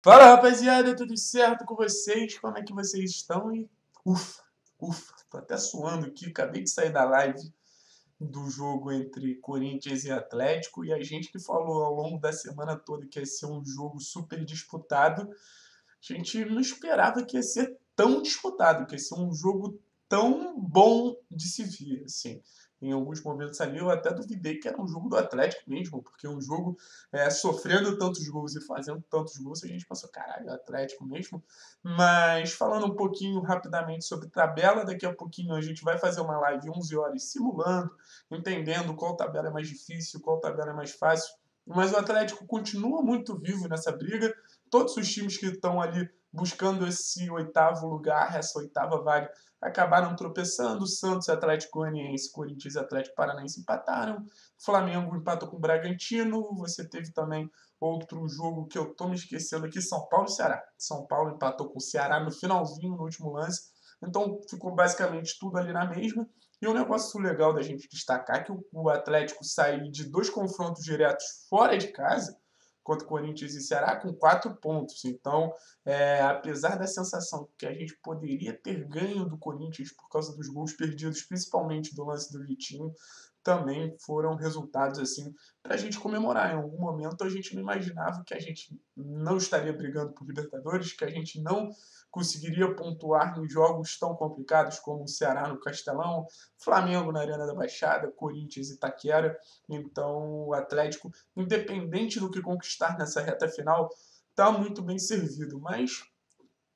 Fala rapaziada, tudo certo com vocês? Como é que vocês estão? E ufa, ufa, tô até suando aqui, acabei de sair da live do jogo entre Corinthians e Atlético e a gente que falou ao longo da semana toda que ia ser um jogo super disputado, a gente não esperava que ia ser tão disputado, que ia ser um jogo tão bom de se ver, assim em alguns momentos ali, eu até duvidei que era um jogo do Atlético mesmo, porque um jogo é, sofrendo tantos gols e fazendo tantos gols, a gente pensou, caralho, Atlético mesmo. Mas falando um pouquinho rapidamente sobre tabela, daqui a pouquinho a gente vai fazer uma live 11 horas simulando, entendendo qual tabela é mais difícil, qual tabela é mais fácil. Mas o Atlético continua muito vivo nessa briga. Todos os times que estão ali buscando esse oitavo lugar, essa oitava vaga, acabaram tropeçando. Santos, Atlético Goianiense, Corinthians e Atlético Paranaense empataram. Flamengo empatou com o Bragantino. Você teve também outro jogo que eu tô me esquecendo aqui, São Paulo e Ceará. São Paulo empatou com o Ceará no finalzinho, no último lance. Então ficou basicamente tudo ali na mesma. E um negócio legal da gente destacar é que o Atlético saiu de dois confrontos diretos fora de casa contra Corinthians e Ceará com quatro pontos. Então, é, apesar da sensação que a gente poderia ter ganho do Corinthians por causa dos gols perdidos, principalmente do lance do Vitinho, também foram resultados assim para a gente comemorar. Em algum momento a gente não imaginava que a gente não estaria brigando por Libertadores, que a gente não conseguiria pontuar em jogos tão complicados como o Ceará no Castelão, Flamengo na Arena da Baixada, Corinthians e Taquera. Então, o Atlético, independente do que conquistar nessa reta final, está muito bem servido. Mas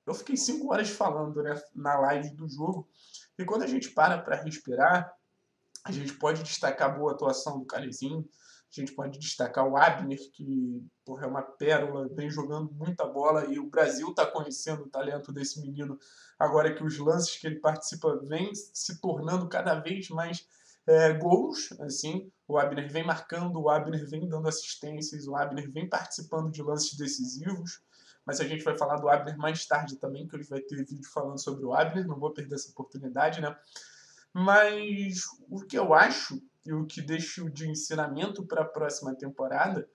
eu fiquei cinco horas falando né, na live do jogo e quando a gente para para respirar, a gente pode destacar a boa atuação do Carezinho, a gente pode destacar o Abner, que porra, é uma pérola, vem jogando muita bola e o Brasil está conhecendo o talento desse menino agora que os lances que ele participa vêm se tornando cada vez mais é, gols. Assim, o Abner vem marcando, o Abner vem dando assistências, o Abner vem participando de lances decisivos. Mas a gente vai falar do Abner mais tarde também, que hoje vai ter vídeo falando sobre o Abner, não vou perder essa oportunidade, né? Mas o que eu acho e o que deixo de ensinamento para a próxima temporada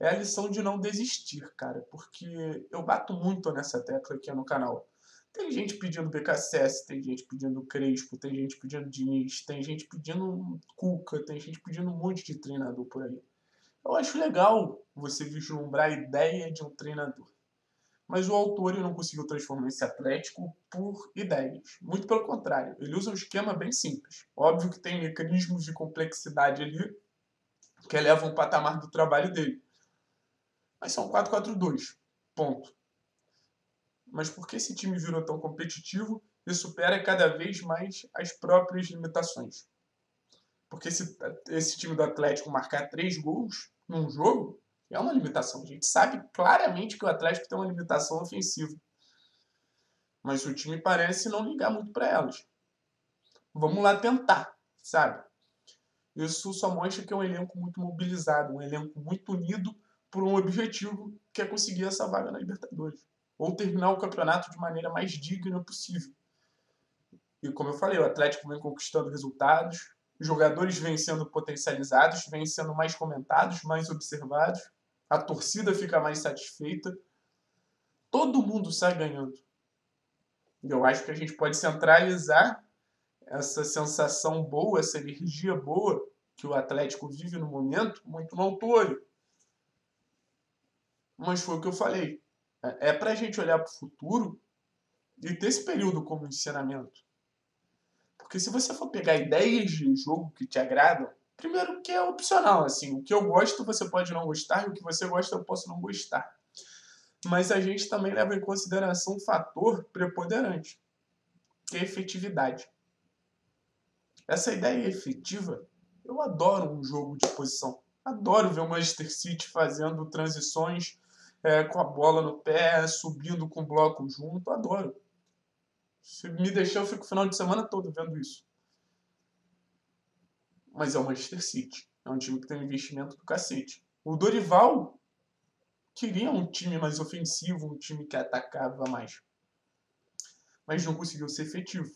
é a lição de não desistir, cara, porque eu bato muito nessa tecla aqui no canal. Tem gente pedindo BKSS, tem gente pedindo Crespo, tem gente pedindo Diniz, tem gente pedindo Cuca, tem gente pedindo um monte de treinador por aí. Eu acho legal você vislumbrar a ideia de um treinador mas o autor não conseguiu transformar esse Atlético por ideias. Muito pelo contrário, ele usa um esquema bem simples. Óbvio que tem mecanismos de complexidade ali que elevam o patamar do trabalho dele. Mas são 4-4-2. Ponto. Mas por que esse time virou tão competitivo e supera cada vez mais as próprias limitações? Porque se esse time do Atlético marcar três gols num jogo, é uma limitação. A gente sabe claramente que o Atlético tem uma limitação ofensiva. Mas o time parece não ligar muito para elas. Vamos lá tentar, sabe? Isso só mostra que é um elenco muito mobilizado, um elenco muito unido por um objetivo que é conseguir essa vaga na Libertadores. Ou terminar o campeonato de maneira mais digna possível. E como eu falei, o Atlético vem conquistando resultados, jogadores vêm sendo potencializados, vêm sendo mais comentados, mais observados a torcida fica mais satisfeita, todo mundo sai ganhando. Eu acho que a gente pode centralizar essa sensação boa, essa energia boa que o Atlético vive no momento, muito no autor. Mas foi o que eu falei. É, é para a gente olhar para o futuro e ter esse período como ensinamento. Porque se você for pegar ideias de jogo que te agradam, Primeiro que é opcional, assim, o que eu gosto você pode não gostar e o que você gosta eu posso não gostar. Mas a gente também leva em consideração um fator preponderante, que é a efetividade. Essa ideia efetiva, eu adoro um jogo de posição. Adoro ver o Manchester City fazendo transições é, com a bola no pé, subindo com o bloco junto. Adoro. Se me deixar, eu fico o final de semana todo vendo isso mas é o Manchester City. É um time que tem um investimento do cacete. O Dorival queria um time mais ofensivo, um time que atacava mais. Mas não conseguiu ser efetivo.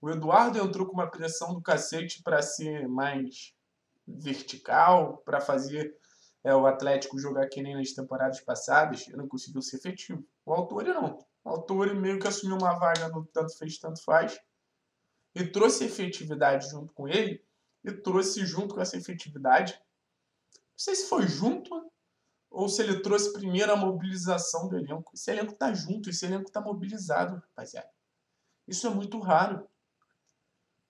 O Eduardo entrou com uma pressão do cacete para ser mais vertical, para fazer é o Atlético jogar que nem nas temporadas passadas, não conseguiu ser efetivo. O Autori não. O Autori meio que assumiu uma vaga no tanto fez, tanto faz, e trouxe efetividade junto com ele, e trouxe junto com essa efetividade, não sei se foi junto ou se ele trouxe primeiro a mobilização do elenco. Esse elenco tá junto, esse elenco tá mobilizado, rapaziada. Isso é muito raro.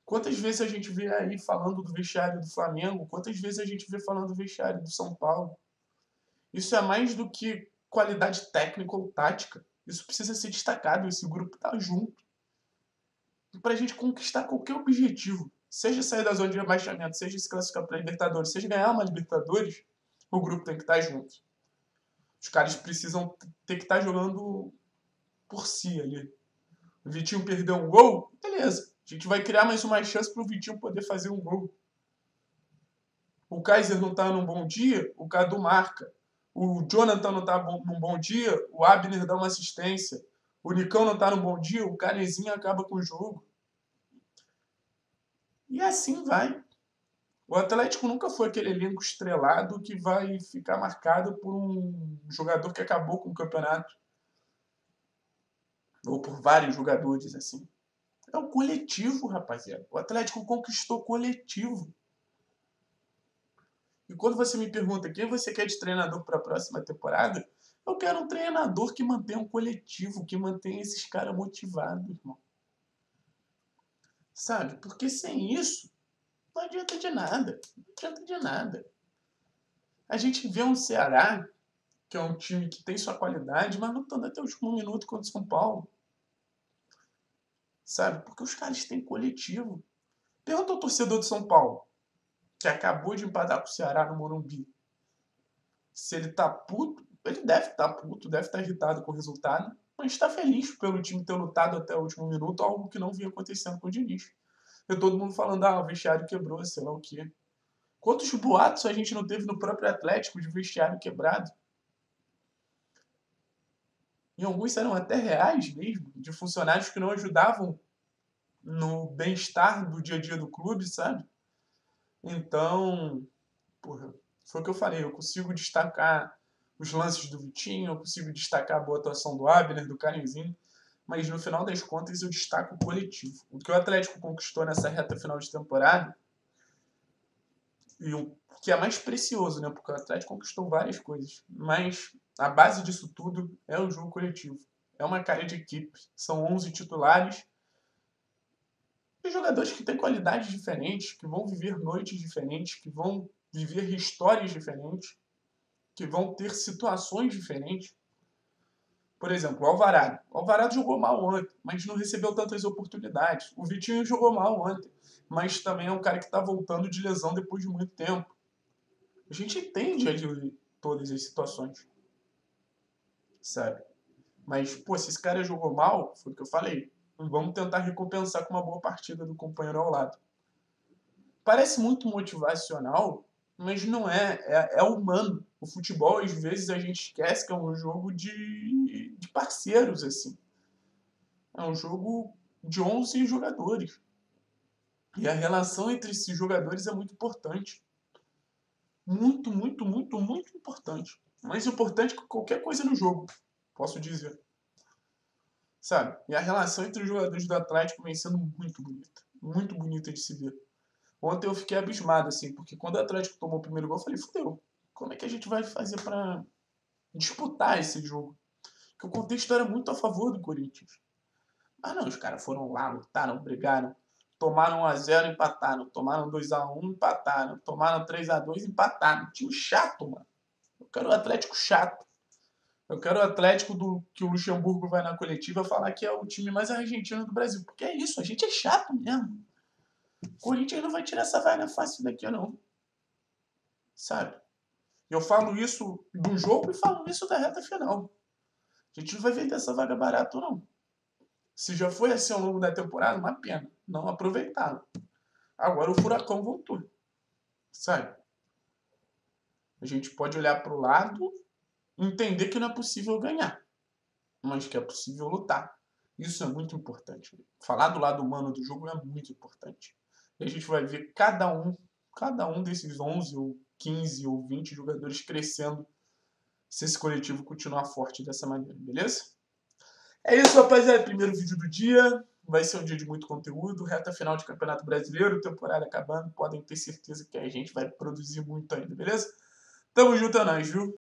Quantas vezes a gente vê aí falando do vestiário do Flamengo? Quantas vezes a gente vê falando do vestiário do São Paulo? Isso é mais do que qualidade técnica ou tática. Isso precisa ser destacado. Esse grupo tá junto. Para a gente conquistar qualquer objetivo, seja sair da zona de rebaixamento, seja se classificar para a Libertadores, seja ganhar uma Libertadores, o grupo tem que estar tá junto. Os caras precisam ter que estar tá jogando por si ali. O Vitinho perdeu um gol, beleza. A gente vai criar mais uma chance para o Vitinho poder fazer um gol. O Kaiser não está num bom dia, o Cadu marca. O Jonathan não está num bom dia, o Abner dá uma assistência. O Nicão não está num bom dia, o Canezinho acaba com o jogo. E assim vai. O Atlético nunca foi aquele elenco estrelado que vai ficar marcado por um jogador que acabou com o campeonato. Ou por vários jogadores assim. É o coletivo, rapaziada. O Atlético conquistou coletivo. E quando você me pergunta quem você quer de treinador para a próxima temporada, eu quero um treinador que mantenha um coletivo, que mantenha esses caras motivados, irmão. Sabe? Porque sem isso, não adianta de nada. Não adianta de nada. A gente vê um Ceará, que é um time que tem sua qualidade, mas lutando até o último minuto contra o São Paulo sabe? Porque os caras têm coletivo. Pergunta ao torcedor de São Paulo, que acabou de empatar com o Ceará no Morumbi, se ele tá puto. Ele deve estar tá puto, deve estar tá irritado com o resultado, mas está feliz pelo time ter lutado até o último minuto, algo que não vinha acontecendo com o Diniz. E todo mundo falando, ah, o vestiário quebrou, sei lá o quê. Quantos boatos a gente não teve no próprio Atlético de vestiário quebrado? E alguns eram até reais mesmo, de funcionários que não ajudavam no bem-estar do dia a dia do clube, sabe? Então, porra, foi o que eu falei, eu consigo destacar os lances do Vitinho, eu consigo destacar a boa atuação do Abner, do Carinzinho, mas no final das contas eu destaco o coletivo. O que o Atlético conquistou nessa reta final de temporada, e o que é mais precioso, né? Porque o Atlético conquistou várias coisas, mas a base disso tudo é o jogo coletivo. É uma cara de equipe. São 11 titulares e jogadores que têm qualidades diferentes, que vão viver noites diferentes, que vão viver histórias diferentes, que vão ter situações diferentes. Por exemplo, o Alvarado. O Alvarado jogou mal ontem, mas não recebeu tantas oportunidades. O Vitinho jogou mal ontem, mas também é um cara que está voltando de lesão depois de muito tempo. A gente entende ali todas as situações sabe? Mas, pô, se esse cara jogou mal, foi o que eu falei. Vamos tentar recompensar com uma boa partida do companheiro ao lado. Parece muito motivacional, mas não é. É, é humano. O futebol, às vezes, a gente esquece que é um jogo de, de parceiros, assim. É um jogo de 11 jogadores. E a relação entre esses jogadores é muito importante. Muito, muito, muito, muito importante mais importante que qualquer coisa no jogo, posso dizer. Sabe? E a relação entre os jogadores do Atlético vem sendo muito bonita. Muito bonita de se ver. Ontem eu fiquei abismado, assim, porque quando o Atlético tomou o primeiro gol, eu falei, fudeu, como é que a gente vai fazer para disputar esse jogo? Porque o contexto era muito a favor do Corinthians. Mas não, os caras foram lá, lutaram, brigaram, tomaram 1x0, empataram, tomaram 2x1, empataram, tomaram 3x2, empataram. Time chato, mano. Eu quero o Atlético chato. Eu quero o Atlético do que o Luxemburgo vai na coletiva falar que é o time mais argentino do Brasil. Porque é isso, a gente é chato mesmo. O Corinthians não vai tirar essa vaga fácil daqui, não. Sabe? Eu falo isso do jogo e falo isso da reta final. A gente não vai vender essa vaga barato, não. Se já foi assim ao longo da temporada, uma pena. Não aproveitaram. Agora o furacão voltou. Sabe? A gente pode olhar para o lado entender que não é possível ganhar, mas que é possível lutar. Isso é muito importante. Falar do lado humano do jogo é muito importante. E a gente vai ver cada um, cada um desses 11 ou 15 ou 20 jogadores crescendo se esse coletivo continuar forte dessa maneira, beleza? É isso, rapaziada. Primeiro vídeo do dia. Vai ser um dia de muito conteúdo. Reta final de Campeonato Brasileiro, temporada acabando. Podem ter certeza que a gente vai produzir muito ainda, beleza? Tamo junto, é nóis, viu?